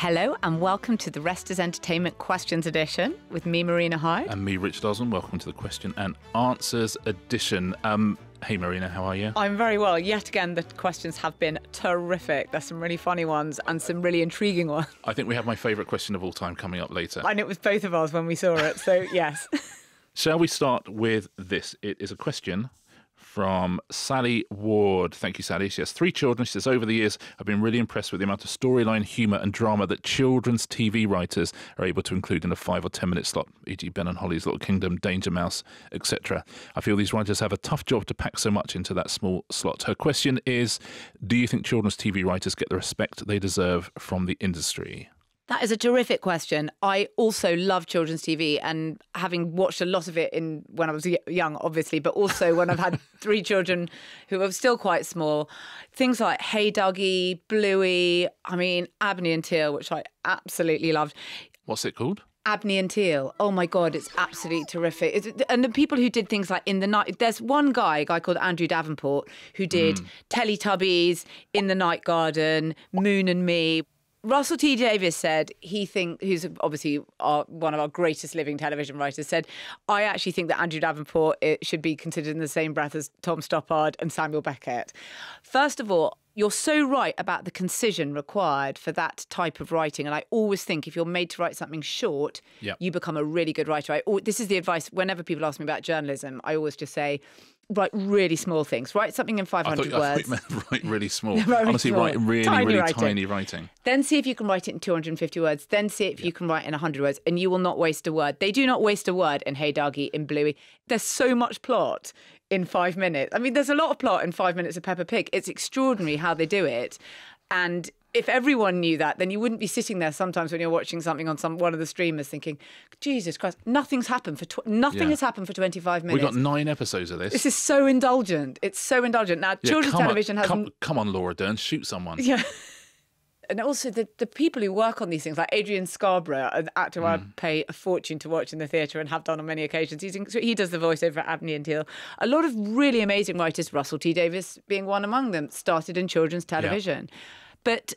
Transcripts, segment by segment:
Hello and welcome to the Rest Resters Entertainment Questions Edition with me, Marina Hyde. And me, Richard Osman. Welcome to the Question and Answers Edition. Um, hey, Marina, how are you? I'm very well. Yet again, the questions have been terrific. There's some really funny ones and some really intriguing ones. I think we have my favourite question of all time coming up later. And it was both of us when we saw it, so yes. Shall we start with this? It is a question from Sally Ward. Thank you, Sally. She has three children. She says, Over the years, I've been really impressed with the amount of storyline, humour, and drama that children's TV writers are able to include in a five or ten minute slot, e.g., Ben and Holly's Little Kingdom, Danger Mouse, etc. I feel these writers have a tough job to pack so much into that small slot. Her question is Do you think children's TV writers get the respect they deserve from the industry? That is a terrific question. I also love children's TV, and having watched a lot of it in when I was young, obviously, but also when I've had three children who are still quite small, things like Hey Duggee, Bluey, I mean Abney and Teal, which I absolutely loved. What's it called? Abney and Teal. Oh my God, it's absolutely terrific. It's, and the people who did things like in the night, there's one guy, a guy called Andrew Davenport, who did mm. Teletubbies, In the Night Garden, Moon and Me. Russell T Davies said he think who's obviously our, one of our greatest living television writers said I actually think that Andrew Davenport eh, should be considered in the same breath as Tom Stoppard and Samuel Beckett. First of all, you're so right about the concision required for that type of writing. And I always think if you're made to write something short, yep. you become a really good writer. I, this is the advice whenever people ask me about journalism, I always just say, write really small things. Write something in 500 I thought, words. I thought write really small. Honestly, small. write really, tiny really writing. tiny writing. Then see if you can write it in 250 words. Then see if yeah. you can write in 100 words, and you will not waste a word. They do not waste a word in Hey Duggee, in Bluey. There's so much plot in five minutes. I mean, there's a lot of plot in five minutes of Peppa Pig. It's extraordinary how they do it. And if everyone knew that, then you wouldn't be sitting there sometimes when you're watching something on some one of the streamers thinking, Jesus Christ, nothing's happened for tw- nothing yeah. has happened for 25 minutes. We've got nine episodes of this. This is so indulgent. It's so indulgent. Now, yeah, children's television on, has come, come on, Laura Dern, shoot someone. Yeah. and also the, the people who work on these things, like Adrian Scarborough, an actor mm. I pay a fortune to watch in the theatre and have done on many occasions. He's in, he does the voiceover at Abney and Teal. A lot of really amazing writers, Russell T Davies being one among them, started in children's television. Yeah. But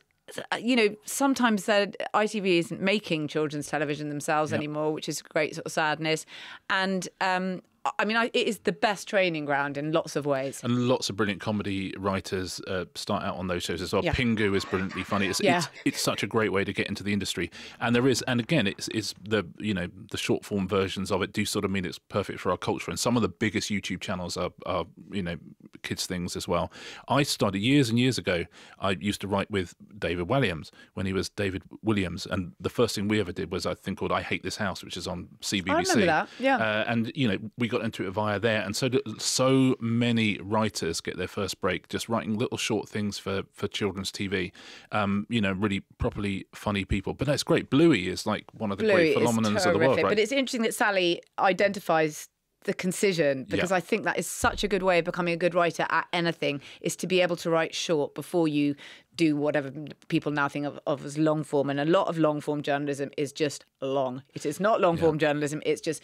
you know, sometimes that ITV isn't making children's television themselves yep. anymore, which is a great sort of sadness. And um, I mean, I, it is the best training ground in lots of ways. And lots of brilliant comedy writers uh, start out on those shows as well. Yeah. Pingu is brilliantly funny. It's, yeah. it's, it's such a great way to get into the industry. And there is, and again, it's, it's the you know the short form versions of it do sort of mean it's perfect for our culture. And some of the biggest YouTube channels are, are you know kids things as well. I started years and years ago. I used to write with David Walliams when he was David Williams, and the first thing we ever did was a thing called "I Hate This House," which is on CBBC. I remember that. Yeah. Uh, and you know we got into it via there, and so so many writers get their first break just writing little short things for for children's TV. Um, you know, really properly funny people. But that's great. Bluey is like one of the Bluey great phenomenons of the world, right? But it's interesting that Sally identifies the concision because I think that is such a good way of becoming a good writer at anything is to be able to write short before you do whatever people now think of, of as long form and a lot of long form journalism is just long. It is not long form yeah. journalism it's just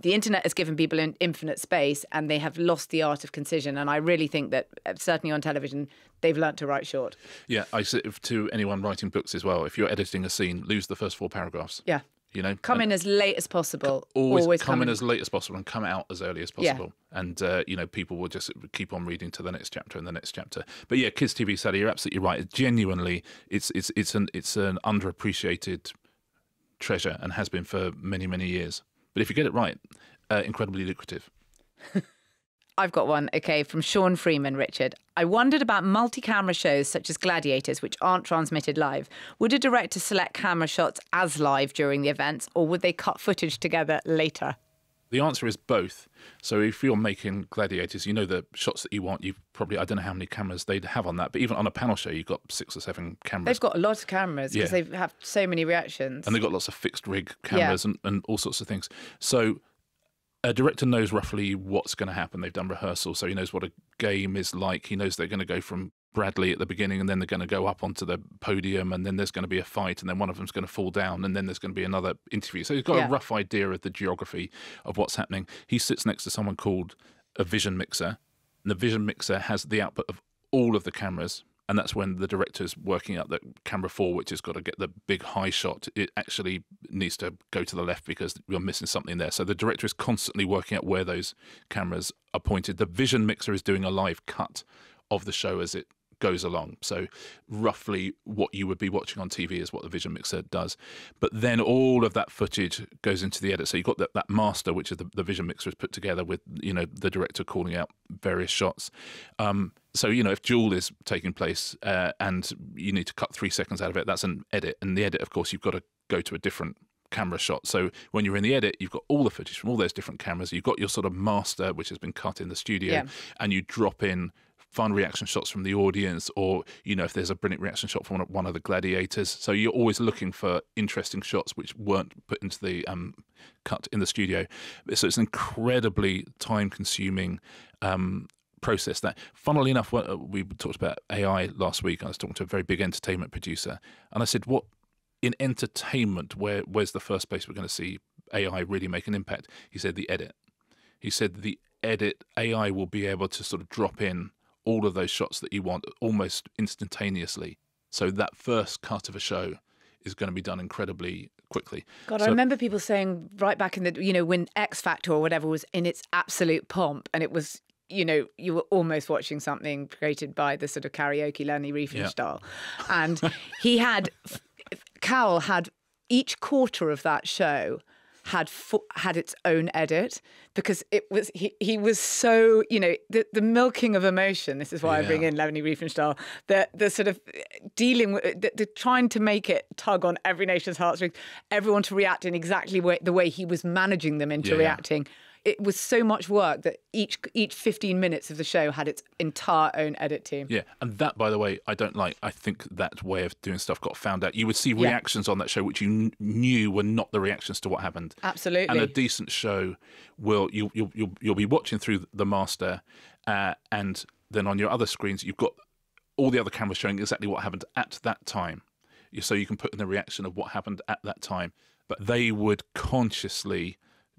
the internet has given people an infinite space and they have lost the art of concision and I really think that uh, certainly on television they've learnt to write short. Yeah I say to anyone writing books as well if you're editing a scene lose the first four paragraphs. Yeah you know, come in as late as possible. Always, always come, in as late as possible and come out as early as possible. Yeah. And uh, you know, people will just keep on reading to the next chapter and the next chapter. But yeah, kids TV Sally, you're absolutely right. Genuinely, it's it's it's an it's an underappreciated treasure and has been for many many years. But if you get it right, uh, incredibly lucrative. I've got one, okay, from Sean Freeman, Richard. I wondered about multi camera shows such as Gladiators, which aren't transmitted live. Would a director select camera shots as live during the events, or would they cut footage together later? The answer is both. So if you're making gladiators, you know the shots that you want. You probably I don't know how many cameras they'd have on that, but even on a panel show, you've got six or seven cameras. They've got a lot of cameras because yeah. they have so many reactions, and they've got lots of fixed rig cameras yeah. and, and all sorts of things. So a director knows roughly what's going to happen. They've done rehearsal, so he knows what a game is like. He knows they're going to go from Bradley at the beginning, and then they're going to go up onto the podium, and then there's going to be a fight, and then one of them's going to fall down, and then there's going to be another interview. So he's got yeah. a rough idea of the geography of what's happening. He sits next to someone called a vision mixer, and the vision mixer has the output of all of the cameras and that's when the director's working out that camera four, which has got to get the big high shot, it actually needs to go to the left because you're missing something there. So the director is constantly working out where those cameras are pointed. The vision mixer is doing a live cut of the show as it goes along. So roughly what you would be watching on TV is what the Vision Mixer does. But then all of that footage goes into the edit. So you've got that, that master, which is the, the Vision Mixer is put together with, you know, the director calling out various shots. Um, so you know if duel is taking place uh, and you need to cut three seconds out of it that's an edit and the edit of course you've got to go to a different camera shot so when you're in the edit you've got all the footage from all those different cameras you've got your sort of master which has been cut in the studio Yeah. and you drop in fun reaction shots from the audience or you know if there's a brilliant reaction shot from one of, the gladiators so you're always looking for interesting shots which weren't put into the um, cut in the studio so it's an incredibly time consuming um, process that. Funnily enough, uh, we talked about AI last week. I was talking to a very big entertainment producer, and I said, "What in entertainment? Where where's the first place we're going to see AI really make an impact?" He said, "The edit." He said, "The edit AI will be able to sort of drop in all of those shots that you want almost instantaneously. So that first cut of a show." Is going to be done incredibly quickly. God, So- I remember people saying right back in the, you know, when X Factor or whatever was in its absolute pomp and it was, you know, you were almost watching something created by the sort of karaoke Leni Riefenstahl. And he had, Cowell had each quarter of that show had fo- had its own edit because it was he, he was so you know the, the milking of emotion this is why I bring in Leni Riefenstahl the the sort of dealing with the, the trying to make it tug on every nation's heartstrings everyone to react in exactly way, the way he was managing them into Yeah, yeah. It was so much work that each each 15 minutes of the show had its entire own edit team Yeah, and that, by the way, I don't like. I think that way of doing stuff got found out. You would see Yeah. reactions on that show which you kn- knew were not the reactions to what happened. absolutely And a decent show will you you'll you'll, you'll be watching through the master, uh, and then on your other screens you've got all the other cameras showing exactly what happened at that time, so you can put in the reaction of what happened at that time. But they would consciously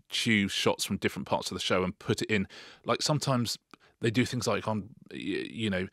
choose shots from different parts of the show and put it in. Like sometimes they do things like on you know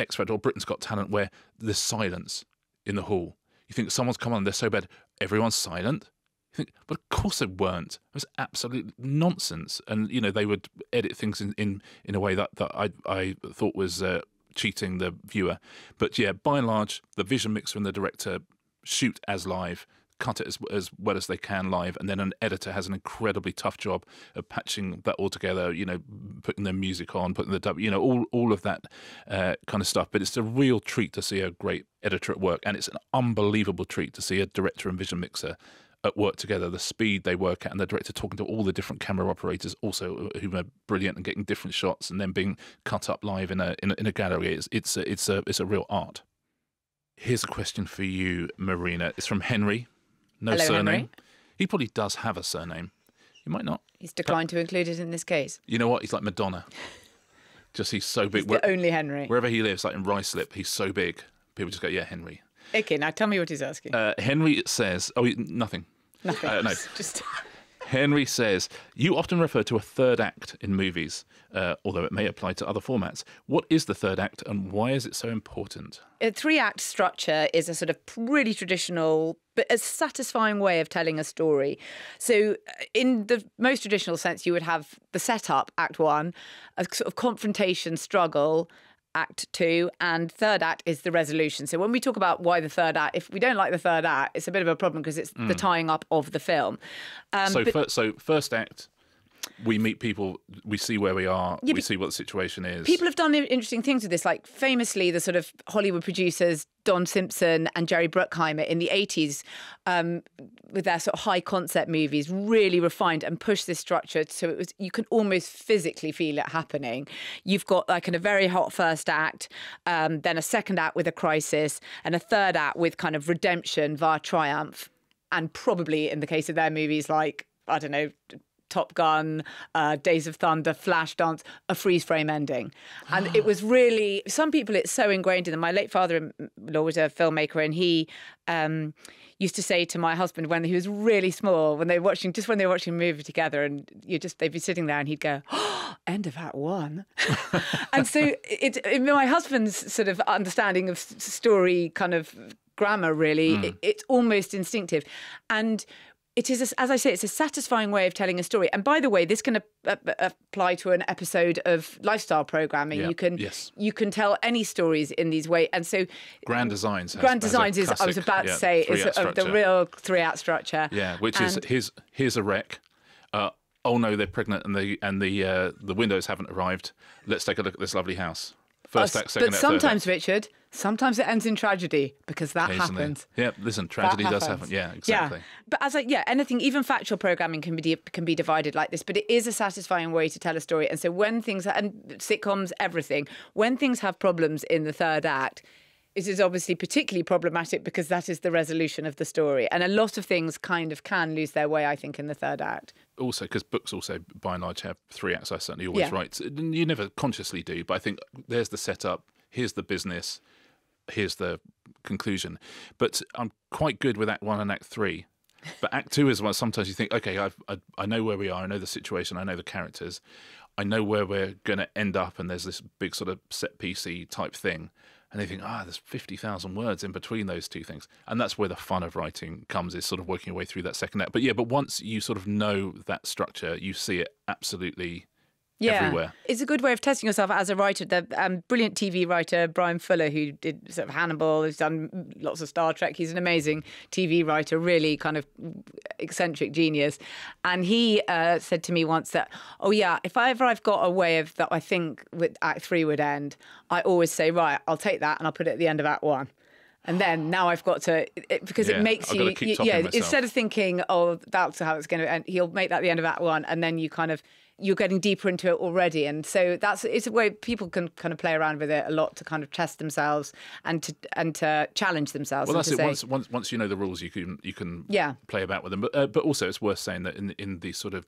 X Factor or Britain's Got Talent where there's silence in the hall. You think someone's come on, they're so bad, everyone's silent. You think, but of course they weren't. It was absolute nonsense. And you know they would edit things in in, in a way that that I I thought was uh, cheating the viewer. But yeah, by and large, the vision mixer and the director shoot as live, cut it as, as well as they can live, and then an editor has an incredibly tough job of patching that all together. You know, putting the music on, putting the dub, you know, all all of that uh, kind of stuff. But it's a real treat to see a great editor at work, and it's an unbelievable treat to see a director and vision mixer at work together. The speed they work at, and the director talking to all the different camera operators, also uh, who are brilliant and getting different shots, and then being cut up live in a in a, in a gallery. It's it's a, it's a it's a real art. Here's a question for you, Marina. It's from Henry. No Hello, surname. Henry. He probably does have a surname. He might not. he's declined to include it in this case You know what? He's like Madonna. Just he's so big. the Where- only Henry wherever he lives, like in Ruislip, he's so big. People just go, yeah, Henry. okay now tell me what he's asking Uh, Henry says, oh, nothing. nothing uh, no. just Henry says, You often refer to a third act in movies, uh, although it may apply to other formats. What is the third act and why is it so important? a three act structure is a sort of really traditional but a satisfying way of telling a story. So, uh, in the most traditional sense, you would have the setup, act one, a sort of confrontation, struggle. Act two and third act is the resolution. So when we talk about why the third act, if we don't like the third act, it's a bit of a problem because it's the tying up of the film. Um, so, but- fir- so first act, we meet people, we see where we are, we see what the situation is. People have done interesting things with this, like famously the sort of Hollywood producers Don Simpson and Jerry Bruckheimer in the 80s, um, with their sort of high concept movies, really refined and pushed this structure so it was you can almost physically feel it happening. You've got like in a very hot first act, um, then a second act with a crisis, and a third act with kind of redemption via triumph, and probably in the case of their movies like I don't know. Top Gun, uh, Days of Thunder, Flashdance, a freeze frame ending. And it was really, some people it's so ingrained in them. My late father in law was a filmmaker and he, um, used to say to my husband when he was really small, when they were watching, just when they were watching a movie together, and you just they'd be sitting there, and he'd go, oh, "End of Act One," and so it, it, my husband's sort of understanding of story kind of grammar really, it, it's almost instinctive, and. It is, a, as I say, it's a satisfying way of telling a story. And by the way, this can apply to an episode of lifestyle programming. Yeah, You can, yes. you can tell any stories in these ways. And so, Grand Designs. has- Grand Designs is, I was classic, about yeah, to say, is a, of the real three act structure. Yeah, which is here's here's a wreck. Uh, oh no, they're pregnant and the and the uh, the windows haven't arrived. Let's take a look at this lovely house. First act, second but act, third act. sometimes, Richard, sometimes it ends in tragedy because that happens. Yeah, listen, tragedy does happen. Yeah, exactly. Yeah, but as I yeah, anything, even factual programming can be can be divided like this. But it is a satisfying way to tell a story. And so when things and sitcoms, everything, when things have problems in the third act. It is obviously particularly problematic because that is the resolution of the story. And a lot of things kind of can lose their way, I think, in the third act. Also, because books also, by and large, have three acts. I certainly always Yeah. write. You never consciously do, but I think there's the setup. Here's the business. Here's the conclusion. But I'm quite good with Act One and Act Three. But Act Two is one. Sometimes you think, okay, I've, I I know where we are. I know the situation. I know the characters. I know where we're going to end up. And there's this big sort of set piece type thing. And they think, ah, there's fifty thousand words in between those two things, and that's where the fun of writing comes. Is sort of working your way through that second act. But yeah, but once you sort of know that structure, you see it absolutely yeah. everywhere. It's a good way of testing yourself as a writer. The um, brilliant TV writer Bryan Fuller, who did sort of Hannibal, who's done lots of Star Trek. He's an amazing TV writer, really kind of eccentric genius. And he uh, said to me once that, oh yeah, if I ever I've got a way of that I think with Act Three would end, I always say, right, I'll take that and I'll put it at the end of Act One. And then now I've got to it, because Yeah, it makes you, you- yeah. myself. Instead of thinking, oh, that's how it's going to end, he'll make that the end of Act One, and then you kind of you're getting deeper into it already, and so that's it's a way people can kind of play around with it a lot to kind of test themselves and to and to challenge themselves. Well, that's it. say, Once, once, once you know the rules, you can you can Yeah. play about with them. But uh, but also, it's worth saying that in in these sort of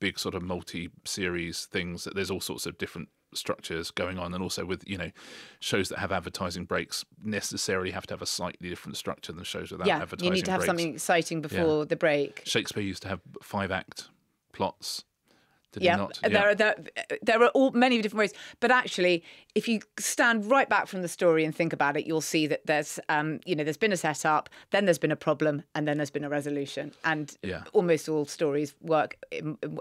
big sort of multi-series things, that there's all sorts of different structures going on, and also with you know shows that have advertising breaks necessarily have to have a slightly different structure than shows without yeah, advertising you need to have breaks. something exciting before the break. Shakespeare used to have five act plots. Did Yeah, not? there are there, there are all many different ways, but actually, if you stand right back from the story and think about it, you'll see that there's, um, you know, there's been a setup, then there's been a problem, and then there's been a resolution, and Yeah. almost all stories work,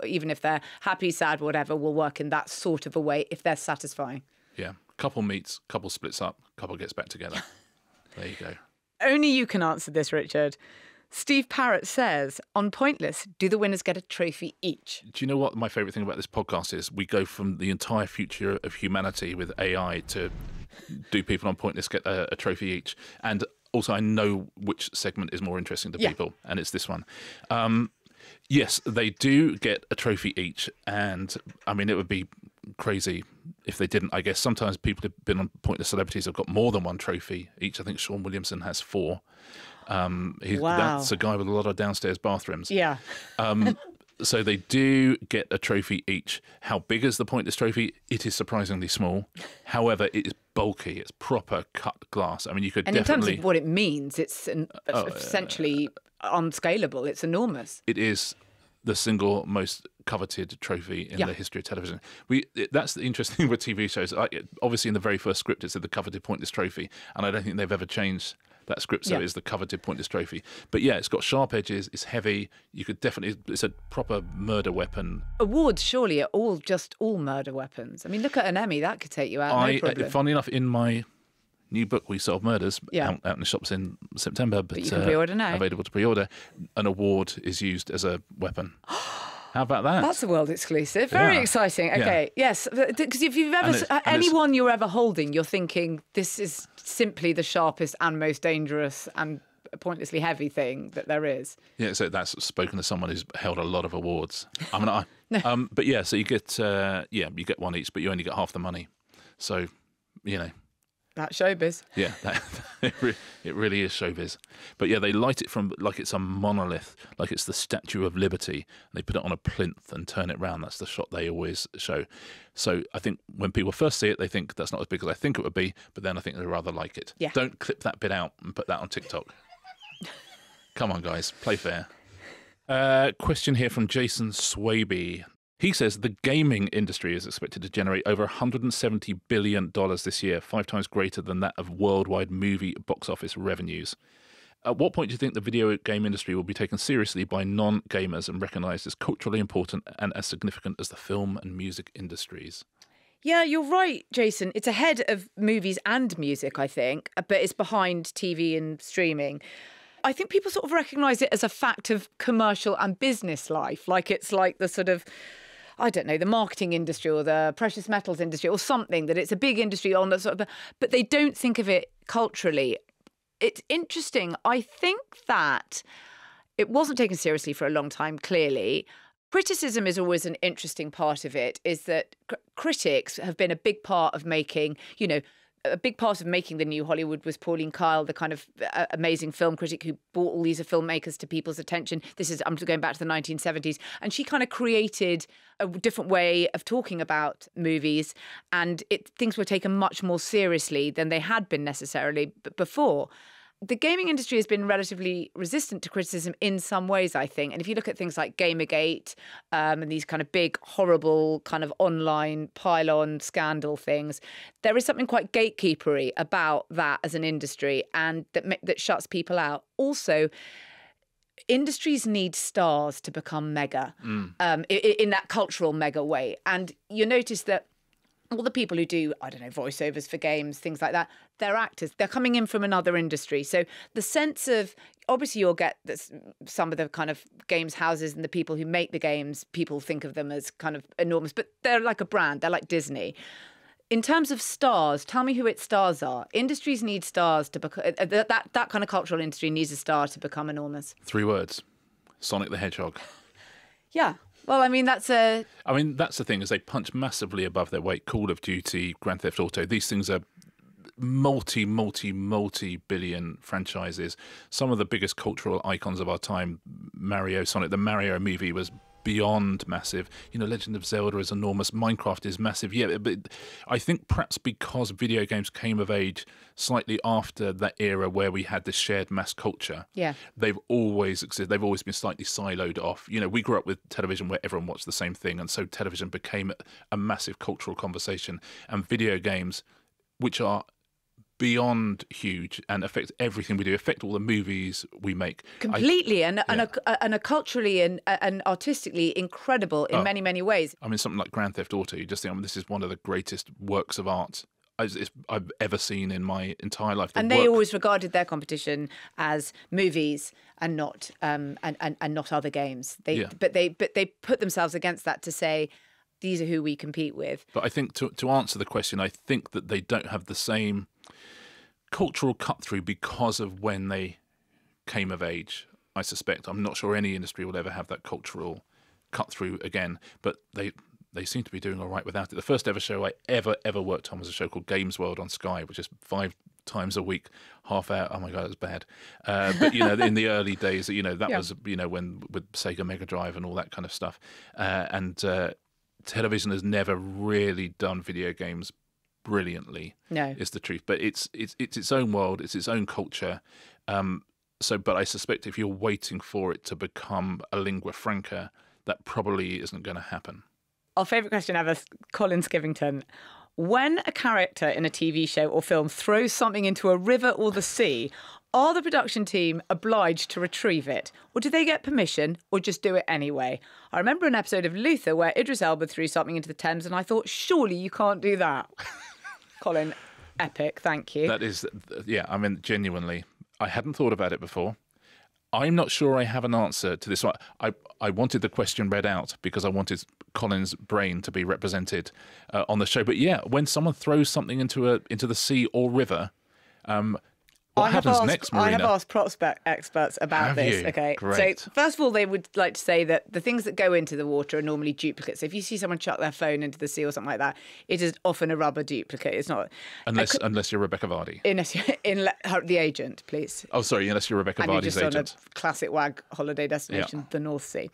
even if they're happy, sad, whatever, will work in that sort of a way if they're satisfying. yeah. Couple meets, couple splits up, couple gets back together. there you go. Only you can answer this, Richard. Steve Parrott says on Pointless, do the winners get a trophy each? Do you know what my favourite thing about this podcast is? We go from the entire future of humanity with AI to do people on Pointless get a, a trophy each. And also, I know which segment is more interesting to Yeah. people, and it's this one. Um, yes, they do get a trophy each. And I mean, it would be crazy if they didn't. I guess sometimes people who've been on Pointless Celebrities have got more than one trophy each. I think Sean Williamson has four. Um, he, Wow. That's a guy with a lot of downstairs bathrooms. Yeah. Um, so they do get a trophy each. How big is the Pointless trophy? It is surprisingly small. However, it is bulky. It's proper cut glass. I mean, you could And in terms of what it means, it's an, Oh, essentially unscalable. It's enormous. it is the single most coveted trophy in Yeah. the history of television. We that's the interesting thing with TV shows. I, obviously, in the very first script, it said the coveted Pointless trophy, and I don't think they've ever changed. That script, so Yeah. it is the coveted pointless trophy. But yeah, it's got sharp edges. It's heavy. You could definitely. It's a proper murder weapon. Awards surely are all just all murder weapons. I mean, look at an Emmy. That could take you out. I, no problem. uh, funnily enough, in my new book, We Solve Murders, Yeah. out, out in the shops in September, but, you can uh, pre-order now. Available to pre-order. An award is used as a weapon. How about that? That's a world exclusive. Very Yeah. exciting. Yeah. Okay, yes, because if you've ever And it's- and it's- anyone you're ever holding, you're thinking this is simply the sharpest and most dangerous and pointlessly heavy thing that there is. Yeah, so that's spoken to someone who's held a lot of awards. I mean, I, um, but yeah, so you get uh, yeah, you get one each, but you only get half the money. So, you know, That showbiz. Yeah, that, it, really is showbiz. But yeah, they light it from like it's a monolith, like it's the Statue of Liberty. And they put it on a plinth and turn it round. That's the shot they always show. So I think when people first see it, they think that's not as big as I think it would be. But then I think they rather like it. Yeah. Don't clip that bit out and put that on TikTok. Come on, guys, play fair. Uh, question here from Jason Swaby. He says the gaming industry is expected to generate over $170 billion this year, five times greater than that of worldwide movie box office revenues. At what point do you think the video game industry will be taken seriously by non gamers and recognised as culturally important and as significant as the film and music industries? Yeah, you're right, Jason. It's ahead of movies and music, I think, but it's behind TV and streaming. I think people sort of recognise it as a fact of commercial and business life. Like it's like the sort of I don't know, the marketing industry or the precious metals industry or something, that it's a big industry on the sort of, but they don't think of it culturally. It's interesting. I think that it wasn't taken seriously for a long time, clearly. Criticism is always an interesting part of it, is that cr- critics have been a big part of making, you know, a big part of making the new Hollywood was Pauline Kael, the kind of uh, amazing film critic who brought all these filmmakers to people's attention. This is I'm going back to the 1970s, and she kind of created a different way of talking about movies, and it, things were taken much more seriously than they had been necessarily before the gaming industry has been relatively resistant to criticism in some ways, I think. And if you look at things like Gamergate um, and these kind of big, horrible, kind of online pile-on scandal things, there is something quite gatekeepery about that as an industry, and that that shuts people out. Also, industries need stars to become mega mm. um, in, in that cultural mega way, and you notice that all the people who do, I don't know, voiceovers for games, things like that, they're actors. They're coming in from another industry. So the sense of obviously you'll get this, some of the kind of games houses and the people who make the games, people think of them as kind of enormous, but they're like a brand. They're like Disney. In terms of stars, tell me who its stars are. Industries need stars to become uh, that that kind of cultural industry needs a star to become enormous. Three words: Sonic the Hedgehog. Yeah, well, I mean, that's a. I mean, that's the thing is they punch massively above their weight. Call of Duty, Grand Theft Auto, these things are multi, multi, multi billion franchises. Some of the biggest cultural icons of our time, Mario, Sonic, the Mario movie was beyond massive. You know, Legend of Zelda is enormous. Minecraft is massive. Yeah, but I think perhaps because video games came of age slightly after that era where we had this shared mass culture. Yeah, they've always existed. They've always been slightly siloed off. You know, we grew up with television where everyone watched the same thing, and so television became a massive cultural conversation. And video games, which are beyond huge and affect everything we do, affect all the movies we make. Completely, I, and, yeah. and, a, and a culturally and, and artistically incredible in oh, many, many ways. I mean, something like Grand Theft Auto, you just think, I mean, this is one of the greatest works of art I've ever seen in my entire life. The and they work. always regarded their competition as movies and not um, and, and, and not other games. They yeah. but they but they put themselves against that to say these are who we compete with. But I think to to answer the question, I think that they don't have the same cultural cut through because of when they came of age. I suspect. I'm not sure any industry will ever have that cultural cut through again, but they they seem to be doing all right without it. The first ever show I ever ever worked on was a show called Games World on Sky, which is five times a week, half hour. Oh my god, it was bad. Uh, but you know, in the early days, you know, that yeah. was you know when with Sega Mega Drive and all that kind of stuff, uh, and uh, television has never really done video games brilliantly. No, is the truth. But it's it's it's its own world. It's its own culture. Um, so, but I suspect if you're waiting for it to become a lingua franca, that probably isn't going to happen. Our favourite question ever, Colin Skivington. When a character in a TV show or film throws something into a river or the sea, are the production team obliged to retrieve it? Or do they get permission or just do it anyway? I remember an episode of Luther where Idris Elba threw something into the Thames and I thought, surely you can't do that. Colin, epic. Thank you. That is, yeah, I mean, genuinely, I hadn't thought about it before. I'm not sure I have an answer to this one. I, I wanted the question read out because I wanted Colin's brain to be represented uh, on the show. But yeah, when someone throws something into a into the sea or river, um, What I have happens asked, next, I have asked prospect experts about Have this. you? Okay, Great. so first of all, they would like to say that the things that go into the water are normally duplicates. So if you see someone chuck their phone into the sea or something like that, it is often a rubber duplicate. It's not Unless unless you're Rebecca Vardy. unless you're in the agent, please. Oh, sorry, unless you're Rebecca and you're just agent. on a classic wag holiday destination, the North Sea.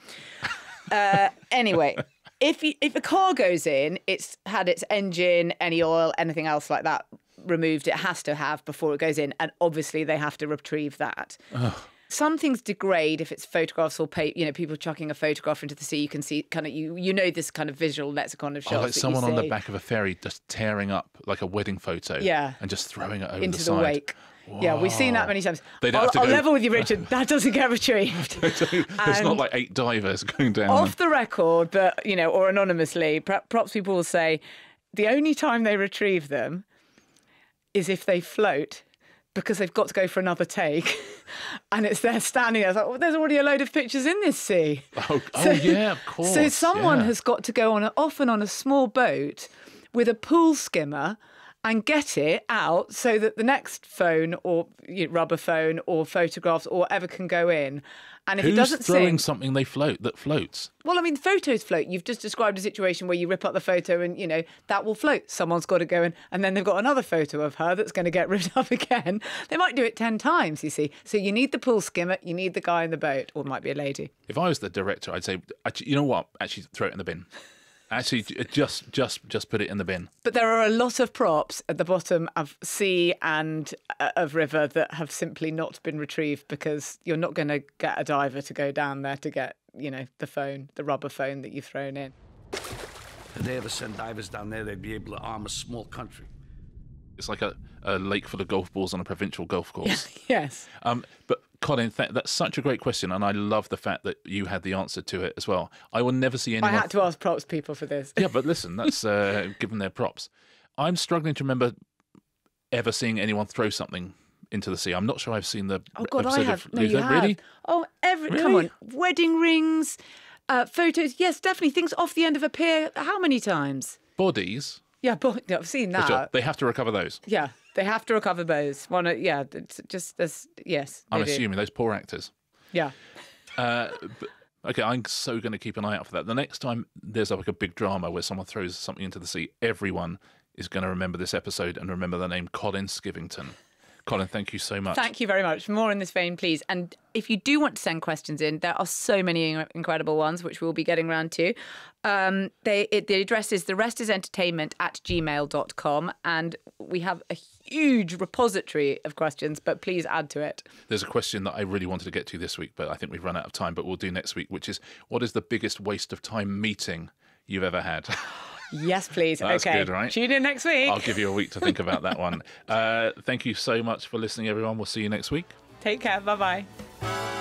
Uh, anyway, if you, if a car goes in, it's had its engine, any oil, anything else like that removed. It has to have before it goes in, and obviously they have to retrieve that. Some things degrade if it's photographs or paper. You know, people chucking a photograph into the sea. You can see kind of you you know this kind of visual lexicon of oh, shots. Oh, like someone on the back of a ferry just tearing up like a wedding photo. Yeah. And just throwing it over into the the, side. wake. Yeah, we've seen that many times. They don't I'll, I'll level with you, Richard. That doesn't get retrieved. There's And- not like eight divers going down. off the record, but you know, or anonymously, props people will say the only time they retrieve them is if they float because they've got to go for another take, and it's there standing there. It's like, well, there's already a load of pictures in this sea. Oh, oh, yeah, of course. So someone yeah. has got to go on a, often on a small boat with a pool skimmer and get it out so that the next phone or you know, rubber phone or photographs or whatever can go in. And if Who's it doesn't throwing sink, something they float that floats? well, I mean, photos float. You've just described a situation where you rip up the photo and, you know, that will float. Someone's got to go in, and then they've got another photo of her that's going to get ripped up again. They might do it 10 times, you see. So you need the pool skimmer, you need the guy in the boat, or it might be a lady. If I was the director, I'd say, you know what? Actually, throw it in the bin. Actually, just just just put it in the bin. But there are a lot of props at the bottom of sea and uh, of river that have simply not been retrieved because you're not going to get a diver to go down there to get, you know, the phone, the rubber phone that you've thrown in. If they ever send divers down there, they'd be able to arm a small country. It's like a, a lake full of golf balls on a provincial golf course. Yes. Um, but Colin, th- that's such a great question, and I love the fact that you had the answer to it as well. I will never see anyone. I had to ask props people for this. yeah, but listen, that's uh, given their props. I'm struggling to remember ever seeing anyone throw something into the sea. I'm not sure I've seen the Oh God, I have. No, you have. really. Oh, every come on, wedding rings, uh, photos. Yes, definitely things off the end of a pier. How many times? Bodies, Yeah, but I've seen that. are- they have to recover those. Yeah, they have to recover those. One, yeah, it's just this. Yes, I'm do. assuming those poor actors. Yeah. Uh, but, okay, I'm so going to keep an eye out for that. The next time there's like a big drama where someone throws something into the sea, everyone is going to remember this episode and remember the name Colin Skivington. Colin, thank you so much. Thank you very much. More in this vein, please. And if you do want to send questions in, there are so many incredible ones, which we'll be getting round to. Um, they, it, the address is the rest is entertainment at gmail.com. And we have a huge repository of questions, but please add to it. There's a question that I really wanted to get to this week, but I think we've run out of time, but we'll do next week, which is what is the biggest waste of time meeting you've ever had? Yes, please. That's okay. good, right? Tune in next week. I'll give you a week to think about that one. Uh, thank you so much for listening, everyone. We'll see you next week. Take care. Bye bye.